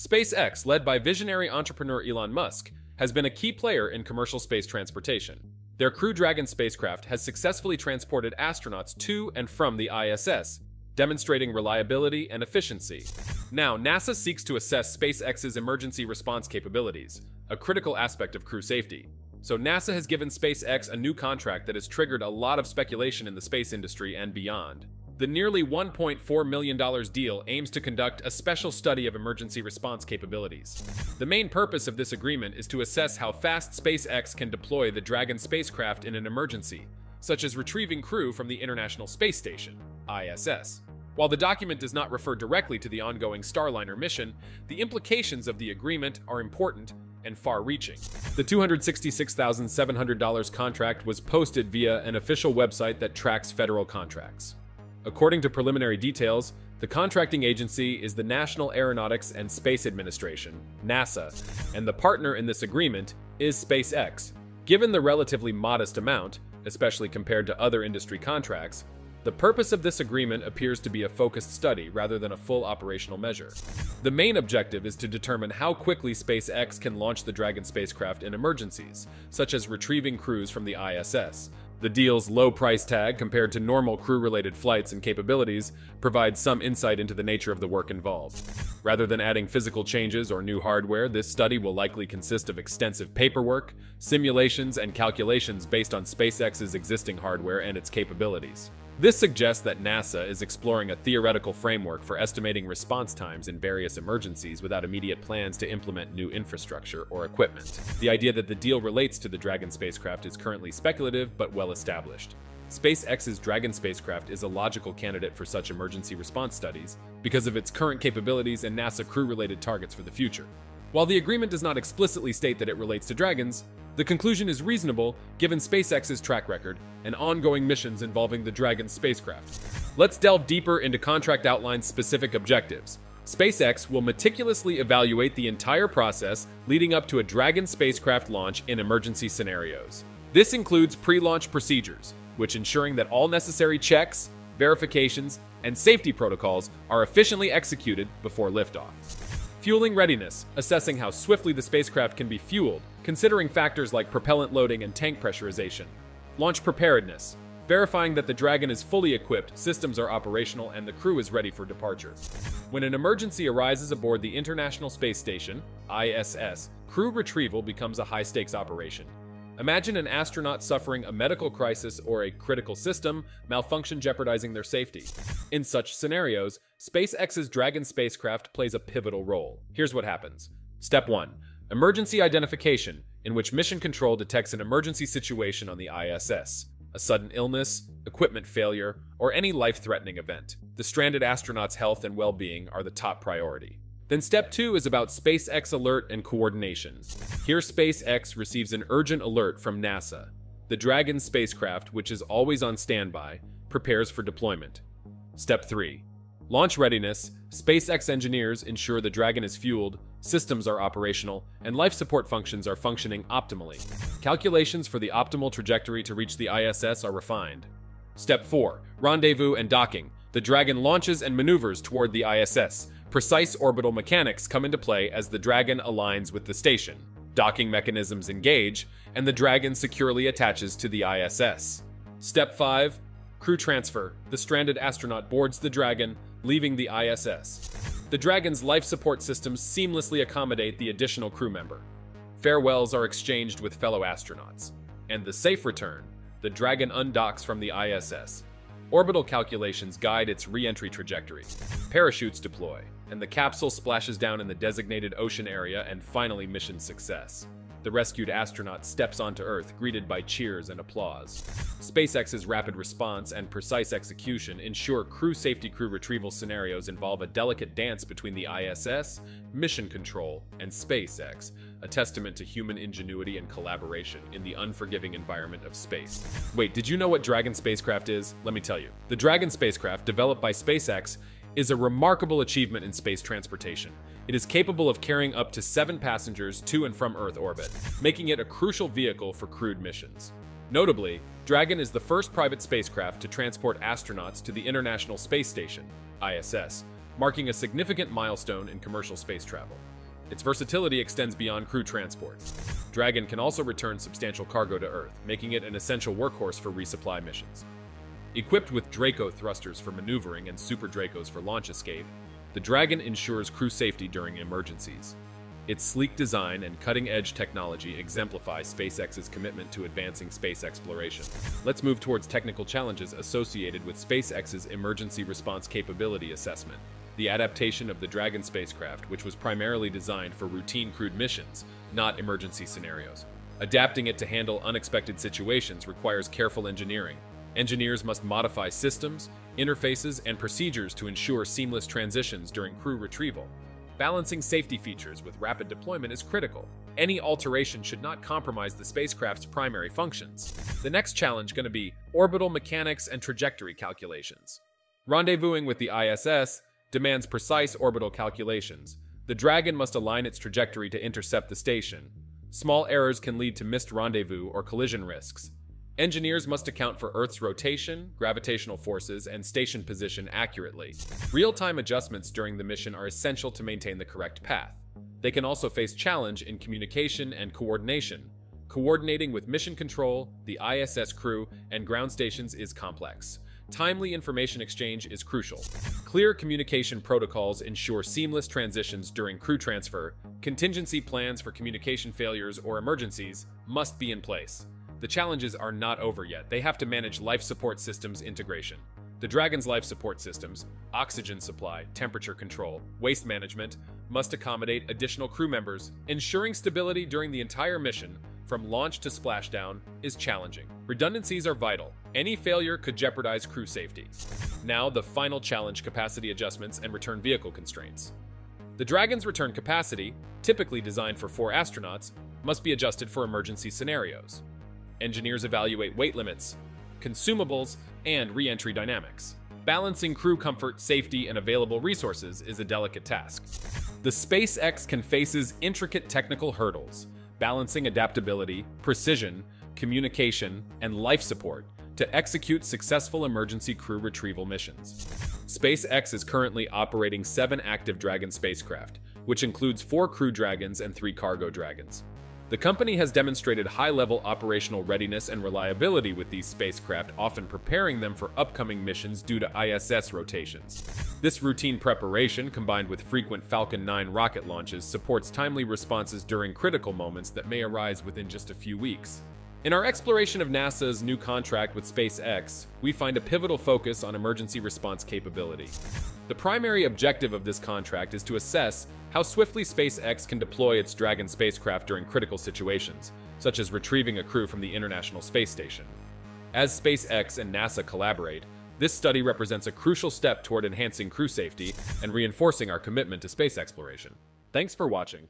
SpaceX, led by visionary entrepreneur Elon Musk, has been a key player in commercial space transportation. Their Crew Dragon spacecraft has successfully transported astronauts to and from the ISS, demonstrating reliability and efficiency. Now, NASA seeks to assess SpaceX's emergency response capabilities, a critical aspect of crew safety. So NASA has given SpaceX a new contract that has triggered a lot of speculation in the space industry and beyond. The nearly $1.4 million deal aims to conduct a special study of emergency response capabilities. The main purpose of this agreement is to assess how fast SpaceX can deploy the Dragon spacecraft in an emergency, such as retrieving crew from the International Space Station, ISS. While the document does not refer directly to the ongoing Starliner mission, the implications of the agreement are important and far reaching. The $266,700 contract was posted via an official website that tracks federal contracts. According to preliminary details, the contracting agency is the National Aeronautics and Space Administration, NASA, and the partner in this agreement is SpaceX. Given the relatively modest amount, especially compared to other industry contracts, the purpose of this agreement appears to be a focused study rather than a full operational measure. The main objective is to determine how quickly SpaceX can launch the Dragon spacecraft in emergencies, such as retrieving crews from the ISS, the deal's low price tag compared to normal crew-related flights and capabilities provides some insight into the nature of the work involved. Rather than adding physical changes or new hardware, this study will likely consist of extensive paperwork, simulations, and calculations based on SpaceX's existing hardware and its capabilities. This suggests that NASA is exploring a theoretical framework for estimating response times in various emergencies without immediate plans to implement new infrastructure or equipment. The idea that the deal relates to the Dragon spacecraft is currently speculative but well established. SpaceX's Dragon spacecraft is a logical candidate for such emergency response studies because of its current capabilities and NASA crew-related targets for the future. While the agreement does not explicitly state that it relates to Dragons, the conclusion is reasonable given SpaceX's track record and ongoing missions involving the Dragon spacecraft. Let's delve deeper into contract outline's specific objectives. SpaceX will meticulously evaluate the entire process leading up to a Dragon spacecraft launch in emergency scenarios. This includes pre-launch procedures, which ensuring that all necessary checks, verifications, and safety protocols are efficiently executed before liftoff. Fueling readiness, assessing how swiftly the spacecraft can be fueled, considering factors like propellant loading and tank pressurization. Launch preparedness, verifying that the Dragon is fully equipped, systems are operational, and the crew is ready for departure. When an emergency arises aboard the International Space Station, ISS, crew retrieval becomes a high-stakes operation. Imagine an astronaut suffering a medical crisis or a critical system malfunction jeopardizing their safety. In such scenarios, SpaceX's Dragon spacecraft plays a pivotal role. Here's what happens. Step 1. Emergency identification, in which Mission Control detects an emergency situation on the ISS. A sudden illness, equipment failure, or any life-threatening event. The stranded astronaut's health and well-being are the top priority. Then step two is about SpaceX alert and coordination. Here SpaceX receives an urgent alert from NASA. The Dragon spacecraft, which is always on standby, prepares for deployment. Step 3. Launch readiness. SpaceX engineers ensure the Dragon is fueled, systems are operational, and life support functions are functioning optimally. Calculations for the optimal trajectory to reach the ISS are refined. Step 4. Rendezvous and docking. The Dragon launches and maneuvers toward the ISS, Precise orbital mechanics come into play as the Dragon aligns with the station. Docking mechanisms engage, and the Dragon securely attaches to the ISS. Step 5 Crew transfer. The stranded astronaut boards the Dragon, leaving the ISS. The Dragon's life support systems seamlessly accommodate the additional crew member. Farewells are exchanged with fellow astronauts. And the safe return, the Dragon undocks from the ISS. Orbital calculations guide its re-entry trajectory. Parachutes deploy and the capsule splashes down in the designated ocean area and finally mission success. The rescued astronaut steps onto Earth, greeted by cheers and applause. SpaceX's rapid response and precise execution ensure crew safety crew retrieval scenarios involve a delicate dance between the ISS, mission control, and SpaceX, a testament to human ingenuity and collaboration in the unforgiving environment of space. Wait, did you know what Dragon spacecraft is? Let me tell you. The Dragon spacecraft, developed by SpaceX, is a remarkable achievement in space transportation. It is capable of carrying up to seven passengers to and from Earth orbit, making it a crucial vehicle for crewed missions. Notably, Dragon is the first private spacecraft to transport astronauts to the International Space Station, ISS, marking a significant milestone in commercial space travel. Its versatility extends beyond crew transport. Dragon can also return substantial cargo to Earth, making it an essential workhorse for resupply missions. Equipped with Draco thrusters for maneuvering and Super Dracos for launch escape, the Dragon ensures crew safety during emergencies. Its sleek design and cutting-edge technology exemplify SpaceX's commitment to advancing space exploration. Let's move towards technical challenges associated with SpaceX's Emergency Response Capability Assessment. The adaptation of the Dragon spacecraft, which was primarily designed for routine crewed missions, not emergency scenarios. Adapting it to handle unexpected situations requires careful engineering. Engineers must modify systems, interfaces, and procedures to ensure seamless transitions during crew retrieval. Balancing safety features with rapid deployment is critical. Any alteration should not compromise the spacecraft's primary functions. The next challenge going to be orbital mechanics and trajectory calculations. Rendezvousing with the ISS demands precise orbital calculations. The Dragon must align its trajectory to intercept the station. Small errors can lead to missed rendezvous or collision risks. Engineers must account for Earth's rotation, gravitational forces, and station position accurately. Real-time adjustments during the mission are essential to maintain the correct path. They can also face challenge in communication and coordination. Coordinating with mission control, the ISS crew, and ground stations is complex. Timely information exchange is crucial. Clear communication protocols ensure seamless transitions during crew transfer. Contingency plans for communication failures or emergencies must be in place. The challenges are not over yet. They have to manage life support systems integration. The Dragon's life support systems, oxygen supply, temperature control, waste management, must accommodate additional crew members. Ensuring stability during the entire mission, from launch to splashdown, is challenging. Redundancies are vital. Any failure could jeopardize crew safety. Now, the final challenge capacity adjustments and return vehicle constraints. The Dragon's return capacity, typically designed for four astronauts, must be adjusted for emergency scenarios. Engineers evaluate weight limits, consumables, and re-entry dynamics. Balancing crew comfort, safety, and available resources is a delicate task. The SpaceX can faces intricate technical hurdles, balancing adaptability, precision, communication, and life support to execute successful emergency crew retrieval missions. SpaceX is currently operating seven active Dragon spacecraft, which includes four Crew Dragons and three Cargo Dragons. The company has demonstrated high-level operational readiness and reliability with these spacecraft, often preparing them for upcoming missions due to ISS rotations. This routine preparation, combined with frequent Falcon 9 rocket launches, supports timely responses during critical moments that may arise within just a few weeks. In our exploration of NASA's new contract with SpaceX, we find a pivotal focus on emergency response capability. The primary objective of this contract is to assess how swiftly SpaceX can deploy its Dragon spacecraft during critical situations, such as retrieving a crew from the International Space Station. As SpaceX and NASA collaborate, this study represents a crucial step toward enhancing crew safety and reinforcing our commitment to space exploration. Thanks for watching.